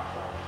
Awesome.